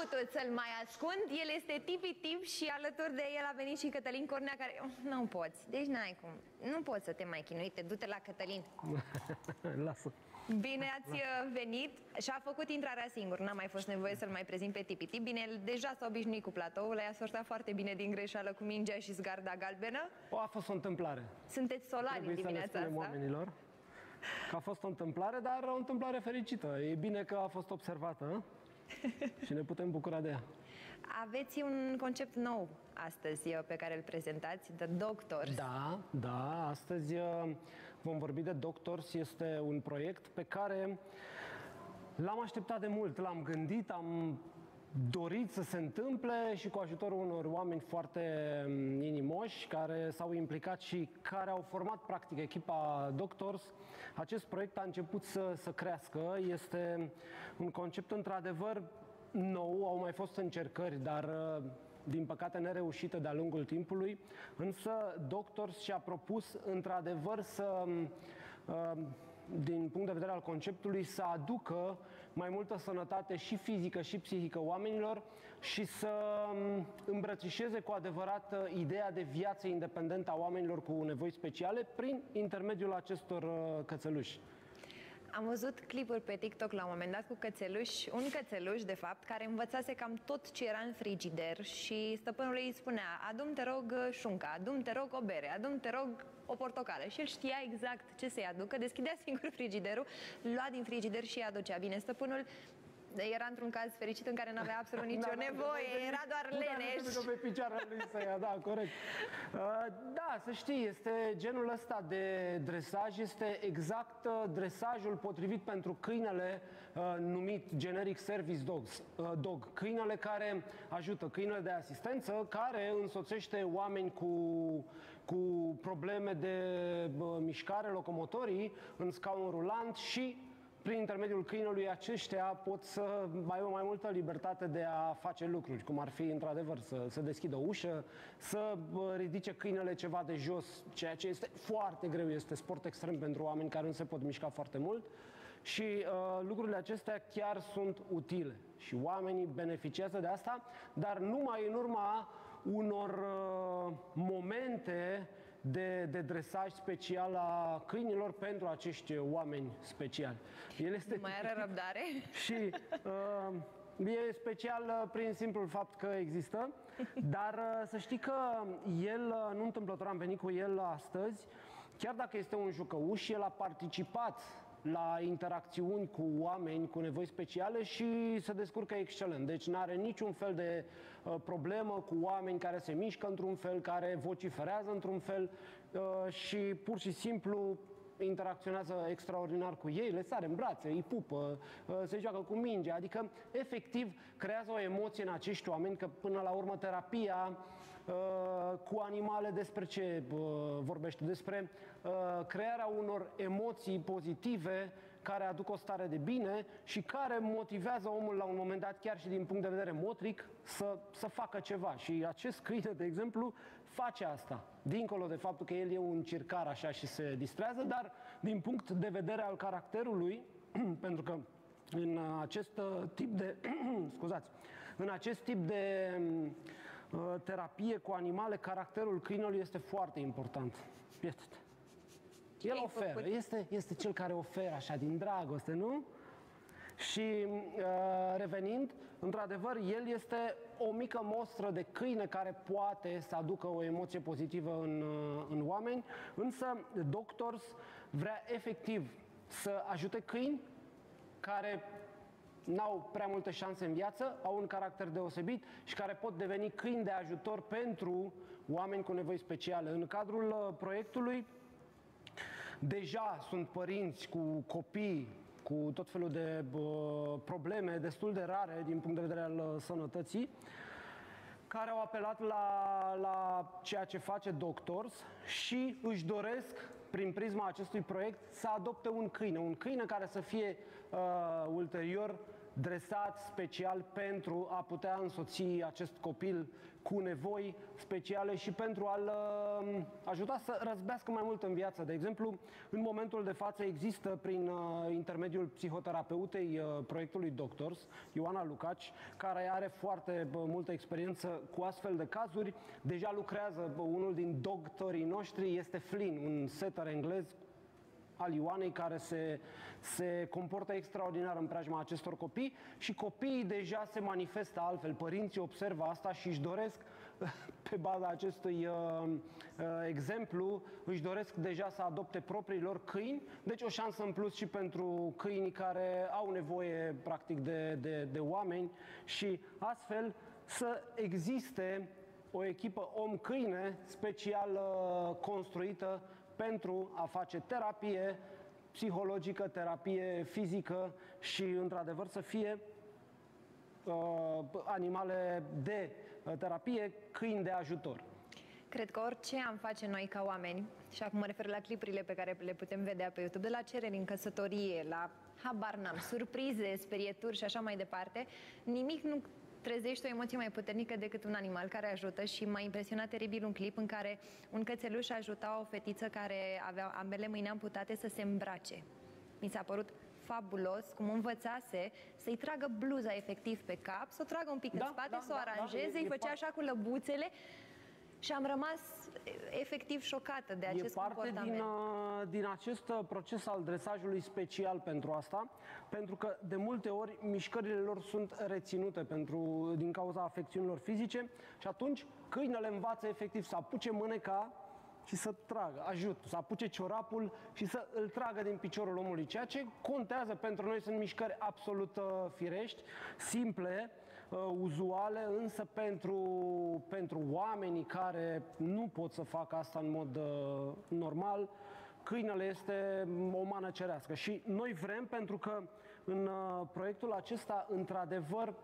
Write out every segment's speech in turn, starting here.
putut să-l mai ascund. El este tipi-tip și alături de el a venit și Cătălin Cornea, care oh, nu poți. Deci n-ai cum. Nu poți să te mai chinui. Te du-te la Cătălin. Lasă. Bine ați uh, venit și a făcut intrarea singur. N-a mai fost nevoie să-l mai prezint pe tipi Bine, el deja s-a obișnuit cu platoul, i-a sortat foarte bine din greșeală cu mingea și zgarda galbenă. O, a fost o întâmplare. Sunteți solari în dimineața asta. oamenilor că a fost o întâmplare, dar o întâmplare fericită. E bine că a fost observată și ne putem bucura de ea. Aveți un concept nou astăzi uh, pe care îl prezentați, The Doctors. Da, da, astăzi uh, vom vorbi de Doctors. Este un proiect pe care l-am așteptat de mult, l-am gândit, am dorit să se întâmple și cu ajutorul unor oameni foarte mm, inimoși care s-au implicat și care au format practic echipa Doctors, acest proiect a început să, să crească. Este un concept într-adevăr nou, au mai fost încercări, dar uh, din păcate nereușite de-a lungul timpului, însă Doctors și-a propus într-adevăr să uh, din punct de vedere al conceptului, să aducă mai multă sănătate și fizică și psihică oamenilor și să mm, îmbrățișeze cu adevărat uh, ideea de viață independentă a oamenilor cu nevoi speciale prin intermediul acestor uh, cățeluși. Am văzut clipuri pe TikTok la un moment dat cu cățeluș, un cățeluș de fapt, care învățase cam tot ce era în frigider și stăpânul îi spunea adum te rog șunca, adum te rog o bere, adum te rog o portocală și el știa exact ce să-i aducă, deschidea singur frigiderul, lua din frigider și îi aducea. Bine, stăpânul era într-un caz fericit în care nu avea absolut nicio da, nevoie, da, era doar leneș. Nu pe picioarele lui să ia, da, corect. Uh, da, să știi, este genul ăsta de dresaj, este exact uh, dresajul potrivit pentru câinele uh, numit generic service dogs, dog. Câinele care ajută, câinele de asistență, care însoțește oameni cu, cu probleme de mișcare locomotorii în scaun rulant și prin intermediul câinelui aceștia pot să mai au mai multă libertate de a face lucruri, cum ar fi într-adevăr să, să deschidă o ușă, să ridice câinele ceva de jos, ceea ce este foarte greu, este sport extrem pentru oameni care nu se pot mișca foarte mult. Și uh, lucrurile acestea chiar sunt utile și oamenii beneficiază de asta, dar numai în urma unor uh, momente de, de dresaj special a câinilor pentru acești oameni speciali. El este nu mai are răbdare? Și uh, e special uh, prin simplul fapt că există, dar uh, să știi că el, uh, nu întâmplător am venit cu el astăzi, chiar dacă este un jucăuș, el a participat la interacțiuni cu oameni cu nevoi speciale și se descurcă excelent. Deci nu are niciun fel de uh, problemă cu oameni care se mișcă într-un fel, care vociferează într-un fel uh, și pur și simplu interacționează extraordinar cu ei, le sare în brațe, îi pupă, uh, se joacă cu mingea, adică efectiv creează o emoție în acești oameni că până la urmă terapia uh, cu animale despre ce uh, vorbește? Despre crearea unor emoții pozitive care aduc o stare de bine și care motivează omul la un moment dat, chiar și din punct de vedere motric, să, să facă ceva. Și acest câine, de exemplu, face asta. Dincolo de faptul că el e un circar așa și se distrează, dar din punct de vedere al caracterului, pentru că în acest uh, tip de scuzați, în acest tip de uh, terapie cu animale, caracterul câinelui este foarte important. Este el oferă, este, este cel care oferă așa din dragoste, nu? Și uh, revenind, într-adevăr, el este o mică mostră de câine care poate să aducă o emoție pozitivă în, uh, în oameni, însă Doctors vrea efectiv să ajute câini care n-au prea multe șanse în viață, au un caracter deosebit și care pot deveni câini de ajutor pentru oameni cu nevoi speciale. În cadrul uh, proiectului Deja sunt părinți cu copii cu tot felul de uh, probleme destul de rare din punct de vedere al uh, sănătății, care au apelat la, la ceea ce face Doctors și își doresc, prin prisma acestui proiect, să adopte un câine. Un câine care să fie uh, ulterior dresat special pentru a putea însoți acest copil cu nevoi speciale și pentru a-l uh, ajuta să răzbească mai mult în viață. De exemplu, în momentul de față există prin uh, intermediul psihoterapeutei uh, proiectului Doctors, Ioana Lucaci, care are foarte multă experiență cu astfel de cazuri. Deja lucrează, unul din doctorii noștri este Flynn, un setter englez al Ioanei care se, se comportă extraordinar în preajma acestor copii și copiii deja se manifestă altfel. Părinții observă asta și își doresc pe baza acestui uh, uh, exemplu, își doresc deja să adopte propriilor câini, deci o șansă în plus și pentru câinii care au nevoie practic de, de, de oameni și astfel să existe o echipă om-câine special uh, construită pentru a face terapie psihologică, terapie fizică și, într-adevăr, să fie uh, animale de uh, terapie, câini de ajutor. Cred că orice am face noi ca oameni, și acum mă refer la clipurile pe care le putem vedea pe YouTube, de la cereri în căsătorie, la habar n-am, surprize, sperieturi și așa mai departe, nimic nu trezești o emoție mai puternică decât un animal care ajută și m-a impresionat teribil un clip în care un cățeluș ajuta o fetiță care avea ambele mâini amputate să se îmbrace. Mi s-a părut fabulos cum învățase să-i tragă bluza efectiv pe cap, să o tragă un pic da, în spate, da, să o da, da aranjeze, da, îi făcea așa cu lăbuțele și am rămas efectiv șocată de acest e parte comportament. Din, uh, din acest uh, proces al dresajului special pentru asta, pentru că de multe ori mișcările lor sunt reținute pentru, din cauza afecțiunilor fizice și atunci câinele învață efectiv să apuce mâneca și să tragă, ajut, să apuce ciorapul și să îl tragă din piciorul omului. Ceea ce contează pentru noi sunt mișcări absolut uh, firești, simple, uh, uzuale, însă pentru, pentru oamenii care nu pot să facă asta în mod uh, normal, câinele este o mană cerească. Și noi vrem, pentru că în uh, proiectul acesta, într-adevăr,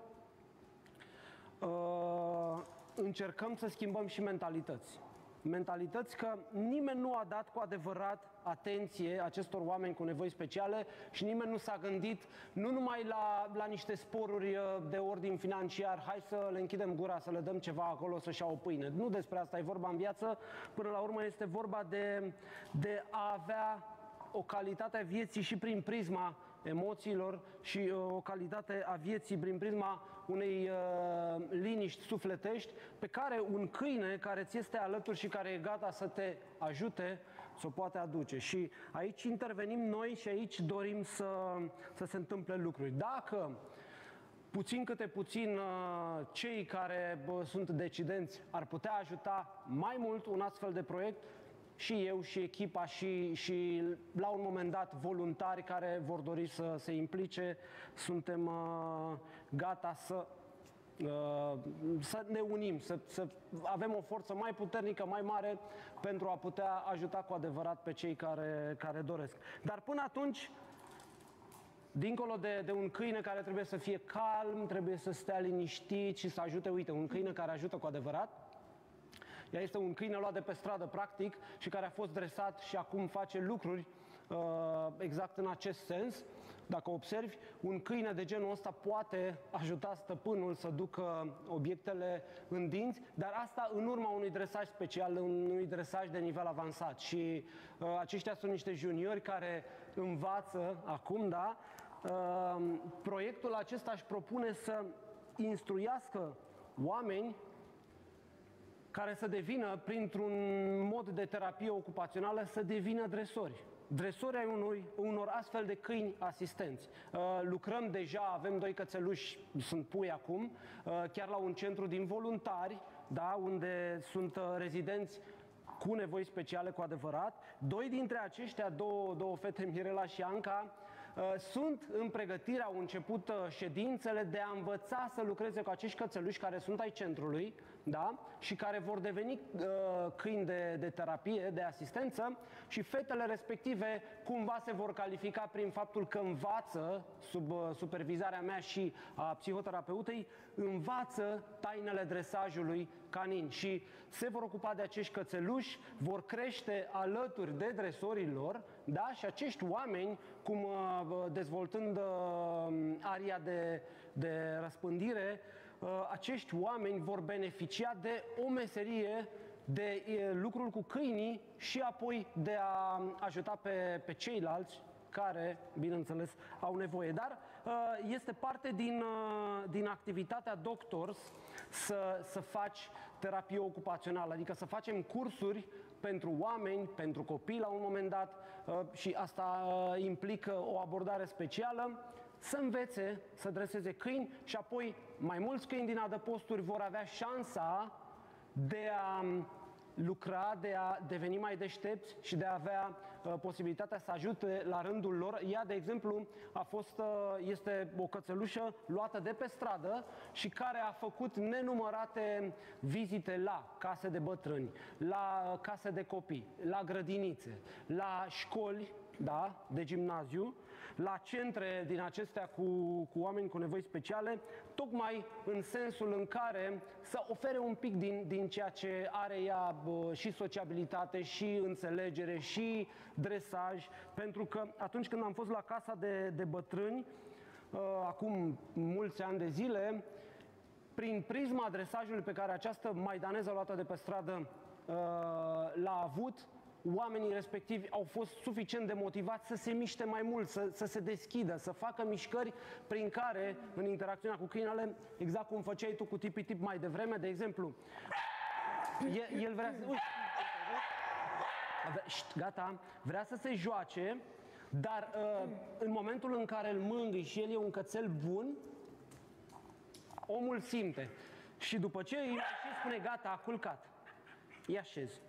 uh, încercăm să schimbăm și mentalități mentalități că nimeni nu a dat cu adevărat atenție acestor oameni cu nevoi speciale și nimeni nu s-a gândit nu numai la, la niște sporuri uh, de ordin financiar, hai să le închidem gura, să le dăm ceva acolo să-și iau o pâine. Nu despre asta e vorba în viață, până la urmă este vorba de, de a avea o calitate a vieții și prin prisma emoțiilor și uh, o calitate a vieții prin prisma unei uh, liniști sufletești pe care un câine care ți este alături și care e gata să te ajute să o poate aduce. Și aici intervenim noi și aici dorim să, să se întâmple lucruri. Dacă puțin câte puțin uh, cei care bă, sunt decidenți ar putea ajuta mai mult un astfel de proiect, și eu și echipa și, și la un moment dat voluntari care vor dori să se implice, suntem uh, gata să uh, să ne unim, să, să avem o forță mai puternică, mai mare pentru a putea ajuta cu adevărat pe cei care, care doresc. Dar până atunci, dincolo de, de un câine care trebuie să fie calm, trebuie să stea liniștit și să ajute, uite, un câine care ajută cu adevărat, ea este un câine luat de pe stradă, practic, și care a fost dresat și acum face lucruri uh, exact în acest sens. Dacă observi, un câine de genul ăsta poate ajuta stăpânul să ducă obiectele în dinți, dar asta în urma unui dresaj special, unui dresaj de nivel avansat. Și uh, aceștia sunt niște juniori care învață acum, da? Uh, proiectul acesta își propune să instruiască oameni care să devină, printr-un mod de terapie ocupațională, să devină dresori. Dresori ai unor, unor astfel de câini asistenți. Uh, lucrăm deja, avem doi cățeluși, sunt pui acum, uh, chiar la un centru din voluntari, da, unde sunt uh, rezidenți cu nevoi speciale cu adevărat. Doi dintre aceștia, două, două fete, Mirela și Anca, Uh, sunt în pregătire, au început uh, ședințele de a învăța să lucreze cu acești cățeluși care sunt ai centrului da? și care vor deveni uh, câini de, de terapie, de asistență și fetele respective cumva se vor califica prin faptul că învață, sub uh, supervizarea mea și a psihoterapeutei, învață tainele dresajului canin și se vor ocupa de acești cățeluși, vor crește alături de dresorii lor da? și acești oameni, cum uh, dezvoltând uh, aria de, de răspândire, uh, acești oameni vor beneficia de o meserie de lucruri cu câinii și apoi de a ajuta pe, pe ceilalți care, bineînțeles, au nevoie. Dar este parte din, din activitatea Doctors să, să faci terapie ocupațională, adică să facem cursuri pentru oameni, pentru copii la un moment dat și asta implică o abordare specială. Să învețe să dreseze câini și apoi mai mulți câini din adăposturi vor avea șansa de a lucra, de a deveni mai deștepți și de a avea uh, posibilitatea să ajute la rândul lor. Ea, de exemplu, a fost, uh, este o cățelușă luată de pe stradă și care a făcut nenumărate vizite la case de bătrâni, la uh, case de copii, la grădinițe, la școli da, de gimnaziu la centre din acestea cu, cu oameni cu nevoi speciale, tocmai în sensul în care să ofere un pic din, din ceea ce are ea bă, și sociabilitate, și înțelegere, și dresaj, pentru că atunci când am fost la casa de, de bătrâni, uh, acum mulți ani de zile, prin prisma dresajului pe care această maidaneză luată de pe stradă uh, l-a avut, oamenii respectivi au fost suficient de motivați să se miște mai mult, să, să se deschidă, să facă mișcări prin care, în interacțiunea cu câinele, exact cum făceai tu cu tipi tip mai devreme, de exemplu, el, el vrea să... Uite, gata, vrea să se joace, dar uh, în momentul în care îl mângâi și el e un cățel bun, omul simte. Și după ce îi spune, gata, a culcat, ia așez.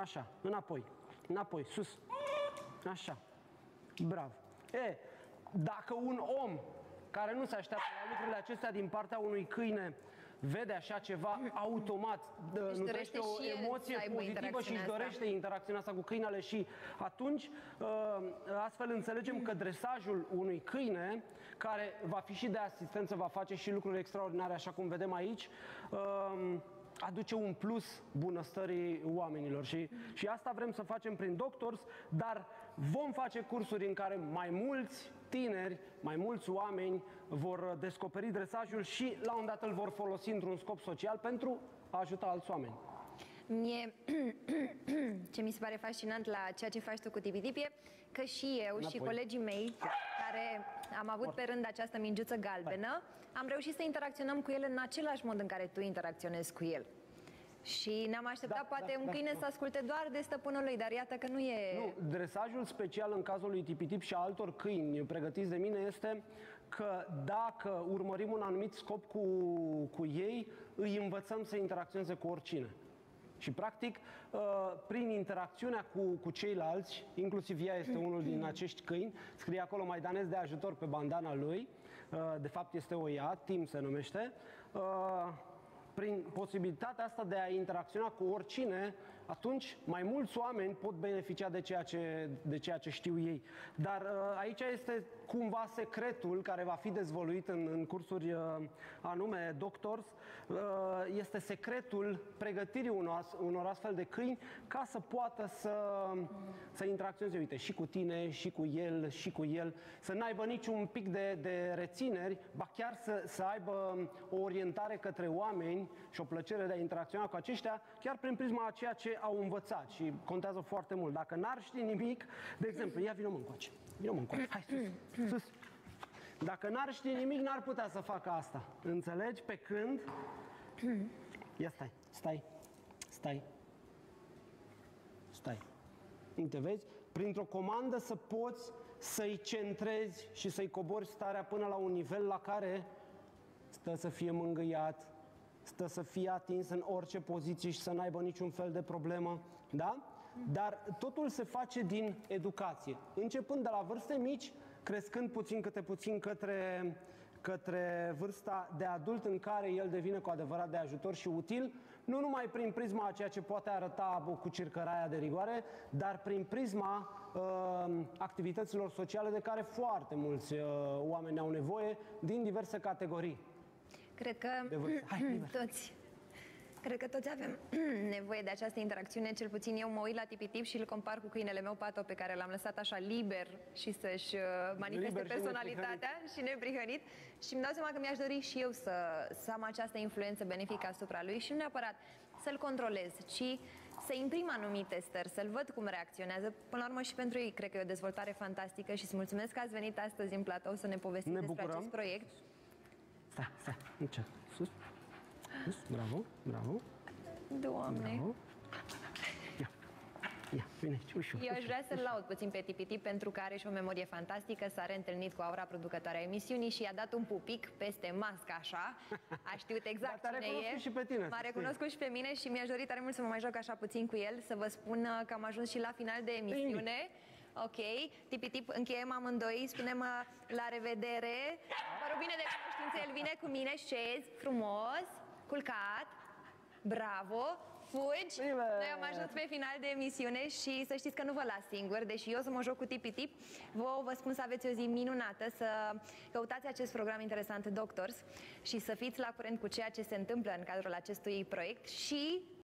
Așa, înapoi, înapoi, sus. Așa. Bravo. E, dacă un om care nu se așteaptă la lucrurile acestea din partea unui câine vede așa ceva automat, își nutrește o emoție pozitivă și își dorește asta. interacțiunea asta cu câinele și atunci ă, astfel înțelegem că dresajul unui câine care va fi și de asistență, va face și lucruri extraordinare, așa cum vedem aici, ă, aduce un plus bunăstării oamenilor și, și asta vrem să facem prin Doctors, dar vom face cursuri în care mai mulți tineri, mai mulți oameni vor descoperi dresajul și la un dat îl vor folosi într-un scop social pentru a ajuta alți oameni. Mie, ce mi se pare fascinant la ceea ce faci tu cu Tipi e că și eu Înapoi. și colegii mei, care am avut pe rând această mingiuță galbenă, am reușit să interacționăm cu el în același mod în care tu interacționezi cu el. Și ne-am așteptat da, poate da, un da, câine da. să asculte doar de stăpânul lui, dar iată că nu e... Nu, dresajul special în cazul lui Tipitip și a altor câini pregătiți de mine este că dacă urmărim un anumit scop cu, cu ei, îi învățăm să interacționeze cu oricine. Și, practic, uh, prin interacțiunea cu, cu ceilalți, inclusiv ea este unul din acești câini, scrie acolo Maidanez de ajutor pe bandana lui, uh, de fapt este o ea, Tim se numește, uh, prin posibilitatea asta de a interacționa cu oricine, atunci mai mulți oameni pot beneficia de ceea ce, de ceea ce știu ei. Dar uh, aici este cumva secretul care va fi dezvoluit în, în cursuri uh, anume Doctors, uh, este secretul pregătirii unor, unor astfel de câini ca să poată să, să interacționeze, uite, și cu tine, și cu el, și cu el, să n-aibă niciun pic de, de rețineri, ba chiar să, să aibă o orientare către oameni și o plăcere de a interacționa cu aceștia, chiar prin prisma a ceea ce au învățat și contează foarte mult. Dacă n-ar ști nimic, de exemplu, ia vină mă încoace, vină mă încoace, hai sus, sus. Dacă n-ar ști nimic, n-ar putea să facă asta. Înțelegi? Pe când... Ia stai, stai, stai, stai. Uite, vezi? Printr-o comandă să poți să-i centrezi și să-i cobori starea până la un nivel la care stă să fie mângâiat, stă să fie atins în orice poziție și să n-aibă niciun fel de problemă, da? Dar totul se face din educație. Începând de la vârste mici, crescând puțin câte puțin către, către vârsta de adult în care el devine cu adevărat de ajutor și util, nu numai prin prisma a ceea ce poate arăta cu circăraia de rigoare, dar prin prisma uh, activităților sociale de care foarte mulți uh, oameni au nevoie din diverse categorii. Cred că Hai, toți Cred că toți avem nevoie de această interacțiune, cel puțin eu mă uit la tipitip și îl compar cu câinele meu Pato pe care l-am lăsat așa liber și să-și uh, manifeste Liber și personalitatea și neprihănit și îmi dau seama că mi-aș dori și eu să, să am această influență benefică asupra lui și nu neapărat să-l controlez, ci să imprim anumite stări, să-l văd cum reacționează. Până la urmă și pentru ei cred că e o dezvoltare fantastică și îți mulțumesc că ați venit astăzi în platou să ne povestiți Ne despre bucurăm. acest proiect. Stai, stai, încet. Sus. Sus, bravo, bravo, Doamne! bravo. Ia, ia, vine aici, ușor. Eu aș ușor, vrea să-l ușor. laud puțin pe Tipiti pentru că are și o memorie fantastică, s-a reîntâlnit cu aura producătoarea emisiunii și i-a dat un pupic peste mască așa. A știut exact Dar te-a cine recunoscut e. și pe tine, să M-a știi. recunoscut și pe mine și mi-aș dori tare mult să mă mai joc așa puțin cu el, să vă spun uh, că am ajuns și la final de emisiune. Ok, tipitip, încheiem amândoi, spunem uh, la revedere. Vă rog bine de cunoștință, el vine cu mine, șezi, frumos, culcat, bravo, fugi. Bine. Noi am ajuns pe final de emisiune și să știți că nu vă las singur, deși eu o să mă joc cu tipi-tip. Vă vă spun să aveți o zi minunată, să căutați acest program interesant Doctors și să fiți la curent cu ceea ce se întâmplă în cadrul acestui proiect și